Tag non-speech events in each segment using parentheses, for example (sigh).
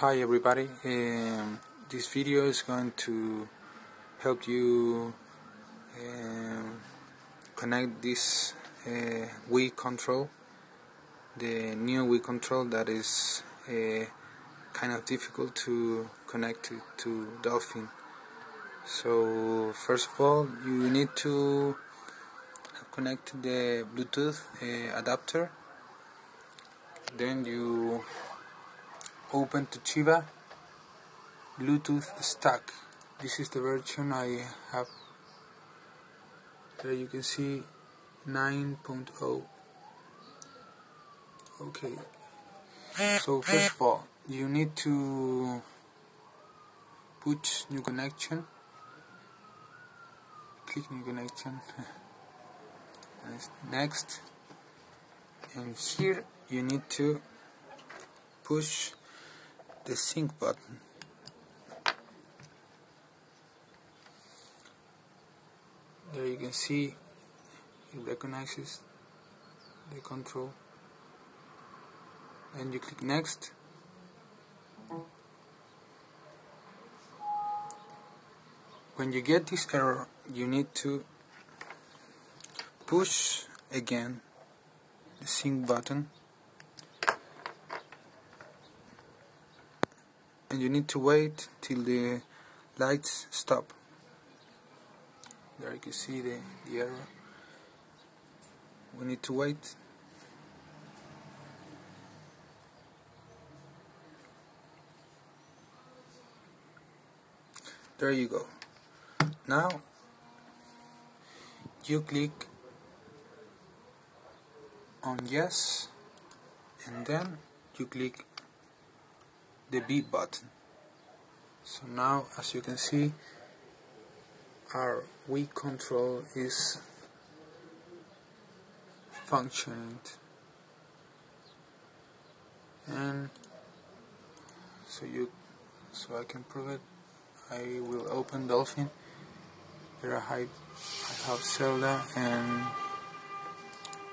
Hi everybody, um, this video is going to help you um, connect this uh, Wii control, the new Wii control that is uh, kind of difficult to connect to, to Dolphin. So first of all you need to connect the Bluetooth uh, adapter then you open Toshiba Bluetooth stack this is the version I have. There you can see 9.0 okay. So first of all you need to put new connection. Click new connection. (laughs) Next. And here you need to push the sync button. There you can see it recognizes the control. And you click next. When you get this error you need to push again the sync button and you need to wait till the lights stop. There you can see the, the error we need to wait. There you go. Now you click on yes and then you click the B button. So now as you can see our Wii control is functioning. And so you so I can prove it I will open Dolphin. Here I have, I have Zelda and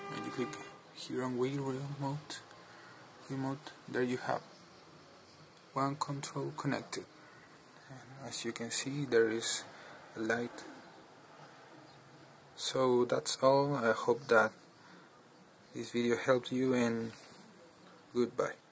when you click here on Wii remote remote there you have one control connected. And as you can see there is a light. So that's all. I hope that this video helped you and goodbye